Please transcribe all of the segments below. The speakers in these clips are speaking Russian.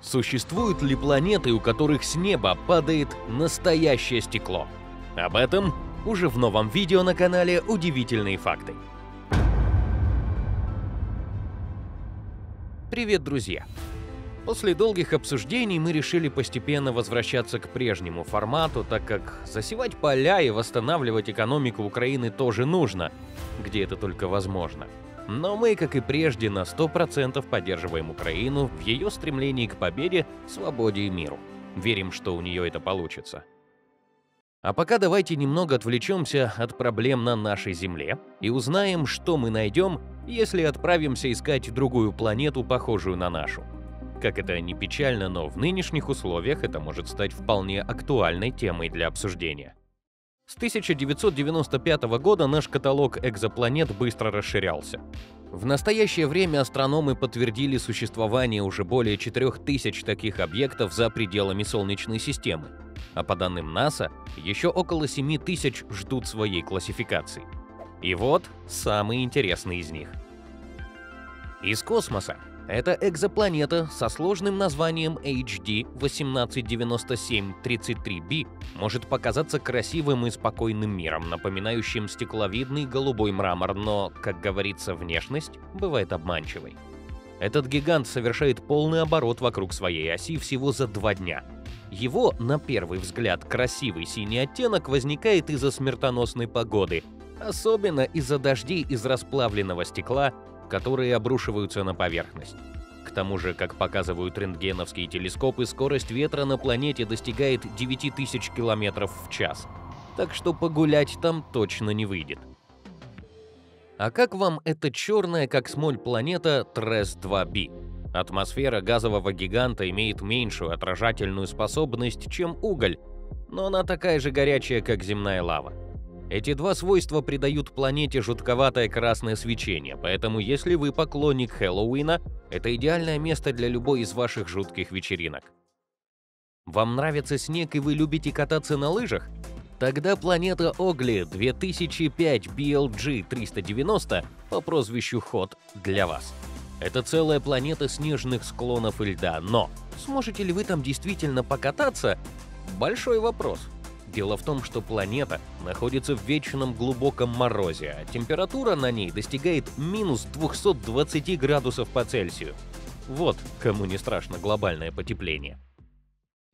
Существуют ли планеты, у которых с неба падает настоящее стекло? Об этом уже в новом видео на канале «Удивительные факты». Привет, друзья! После долгих обсуждений мы решили постепенно возвращаться к прежнему формату, так как засевать поля и восстанавливать экономику Украины тоже нужно, где это только возможно. Но мы, как и прежде, на 100% поддерживаем Украину в ее стремлении к победе, свободе и миру. Верим, что у нее это получится. А пока давайте немного отвлечемся от проблем на нашей Земле и узнаем, что мы найдем, если отправимся искать другую планету, похожую на нашу. Как это ни печально, но в нынешних условиях это может стать вполне актуальной темой для обсуждения. С 1995 года наш каталог экзопланет быстро расширялся. В настоящее время астрономы подтвердили существование уже более 4000 таких объектов за пределами Солнечной системы. А по данным НАСА, еще около 7000 ждут своей классификации. И вот самый интересный из них. Из космоса это экзопланета со сложным названием HD 1897-33b может показаться красивым и спокойным миром, напоминающим стекловидный голубой мрамор, но, как говорится, внешность бывает обманчивой. Этот гигант совершает полный оборот вокруг своей оси всего за два дня. Его, на первый взгляд, красивый синий оттенок возникает из-за смертоносной погоды, особенно из-за дождей из расплавленного стекла которые обрушиваются на поверхность. К тому же, как показывают рентгеновские телескопы, скорость ветра на планете достигает 9000 км в час. Так что погулять там точно не выйдет. А как вам эта черная, как смоль планета Трес-2b? Атмосфера газового гиганта имеет меньшую отражательную способность, чем уголь, но она такая же горячая, как земная лава. Эти два свойства придают планете жутковатое красное свечение, поэтому если вы поклонник Хэллоуина, это идеальное место для любой из ваших жутких вечеринок. Вам нравится снег и вы любите кататься на лыжах? Тогда планета Огли 2005 BLG 390 по прозвищу Ход для вас. Это целая планета снежных склонов и льда, но сможете ли вы там действительно покататься? Большой вопрос. Дело в том, что планета находится в вечном глубоком морозе, а температура на ней достигает минус 220 градусов по Цельсию. Вот кому не страшно глобальное потепление.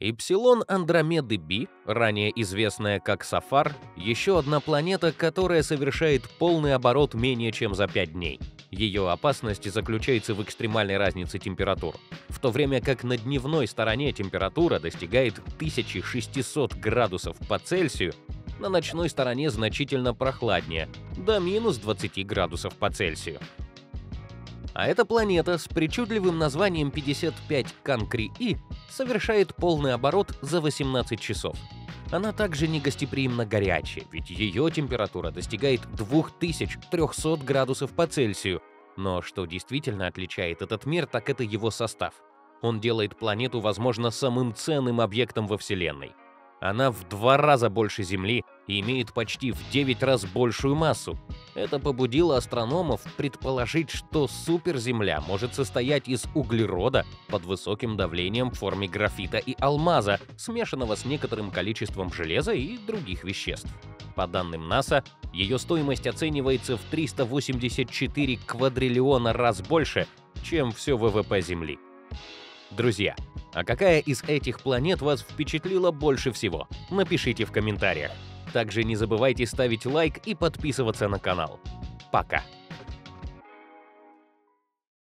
Ипсилон Андромеды b ранее известная как Сафар, еще одна планета, которая совершает полный оборот менее чем за 5 дней. Ее опасность заключается в экстремальной разнице температур. В то время как на дневной стороне температура достигает 1600 градусов по Цельсию, на ночной стороне значительно прохладнее, до минус 20 градусов по Цельсию. А эта планета с причудливым названием 55 Канкри-И совершает полный оборот за 18 часов. Она также негостеприимно горячая, ведь ее температура достигает 2300 градусов по Цельсию. Но что действительно отличает этот мир, так это его состав. Он делает планету, возможно, самым ценным объектом во Вселенной. Она в два раза больше Земли и имеет почти в 9 раз большую массу. Это побудило астрономов предположить, что суперземля может состоять из углерода под высоким давлением в форме графита и алмаза, смешанного с некоторым количеством железа и других веществ. По данным НАСА, ее стоимость оценивается в 384 квадриллиона раз больше, чем все ВВП Земли. Друзья, а какая из этих планет вас впечатлила больше всего? Напишите в комментариях. Также не забывайте ставить лайк и подписываться на канал. Пока!